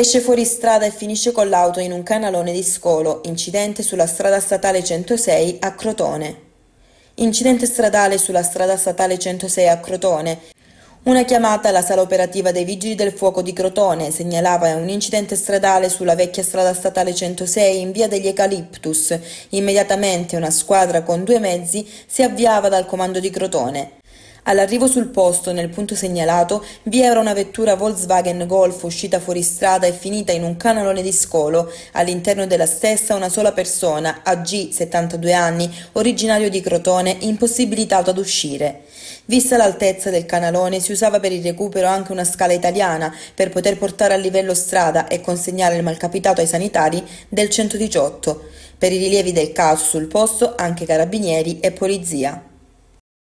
Esce fuori strada e finisce con l'auto in un canalone di scolo, incidente sulla strada statale 106 a Crotone. Incidente stradale sulla strada statale 106 a Crotone. Una chiamata alla sala operativa dei Vigili del Fuoco di Crotone segnalava un incidente stradale sulla vecchia strada statale 106 in via degli Eucaliptus. Immediatamente una squadra con due mezzi si avviava dal comando di Crotone. All'arrivo sul posto, nel punto segnalato, vi era una vettura Volkswagen Golf uscita fuori strada e finita in un canalone di scolo. All'interno della stessa una sola persona, AG, 72 anni, originario di Crotone, impossibilitato ad uscire. Vista l'altezza del canalone, si usava per il recupero anche una scala italiana per poter portare a livello strada e consegnare il malcapitato ai sanitari del 118. Per i rilievi del caso sul posto anche carabinieri e polizia.